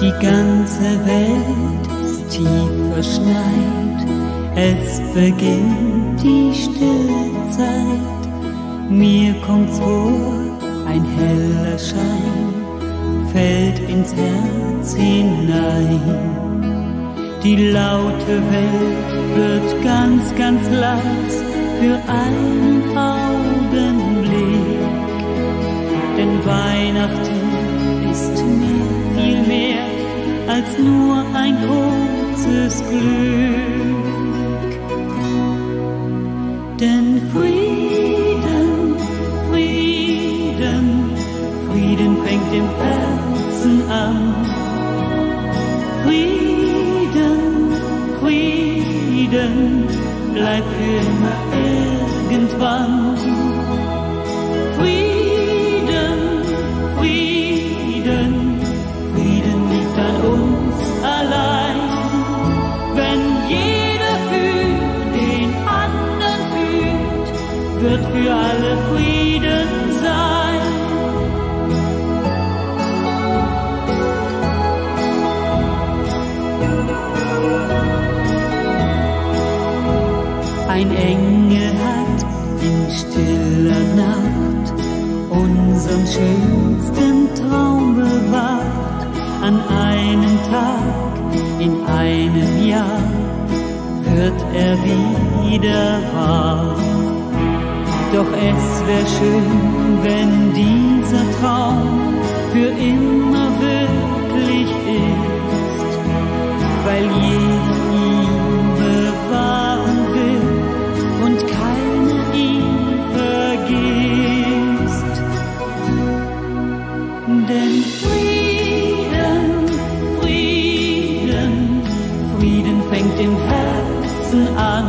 Die ganze Welt ist tief verschneit, es beginnt die stille Zeit. Mir kommt's vor, ein heller Schein fällt ins Herz hinein. Die laute Welt wird ganz, ganz leis für einen Augenblick. Denn Weihnachten ist mir viel mehr als nur ein kurzes Glück. Denn Frieden, Frieden, Frieden fängt im Herzen an. Frieden, Frieden bleibt für immer wird für alle Frieden sein. Ein Engel hat in stiller Nacht unseren schönsten Traum bewacht. An einem Tag in einem Jahr wird er wieder wahr. Doch es wäre schön, wenn dieser Traum für immer wirklich ist, weil jeder ihn bewahren will und keiner ihn vergisst. Denn Frieden, Frieden, Frieden fängt im Herzen an.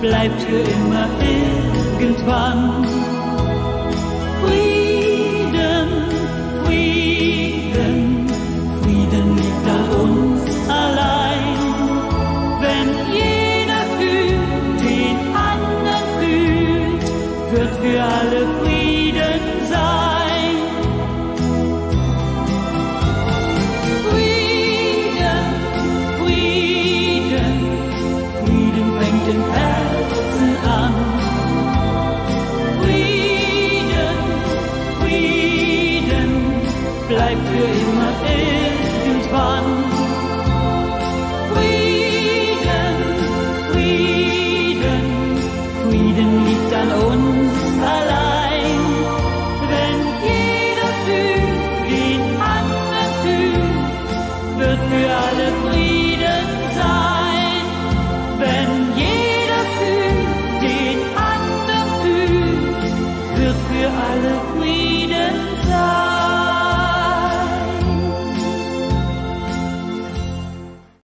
Bleibt für immer irgendwann. Frieden